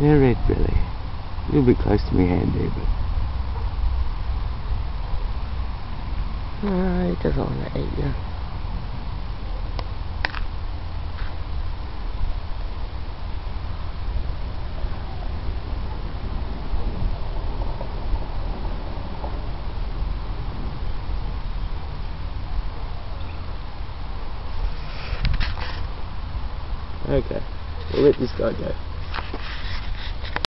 They're red belly. A little bit close to my hand there, but... No, he doesn't want to eat you. Okay, we'll let this guy go.